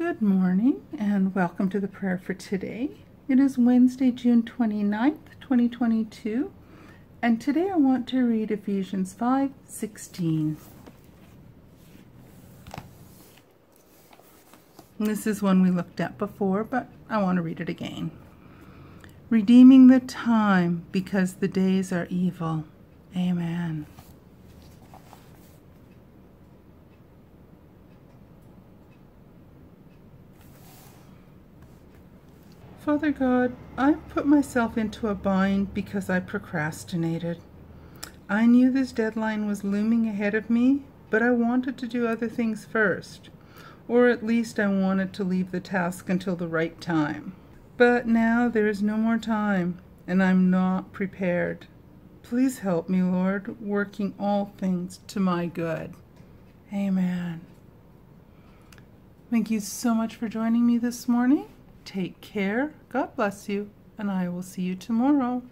Good morning and welcome to the prayer for today. It is Wednesday, June 29th, 2022, and today I want to read Ephesians 5:16. This is one we looked at before, but I want to read it again. Redeeming the time because the days are evil. Amen. Father God, I put myself into a bind because I procrastinated. I knew this deadline was looming ahead of me, but I wanted to do other things first, or at least I wanted to leave the task until the right time. But now there is no more time, and I'm not prepared. Please help me, Lord, working all things to my good. Amen. Thank you so much for joining me this morning. Take care, God bless you, and I will see you tomorrow.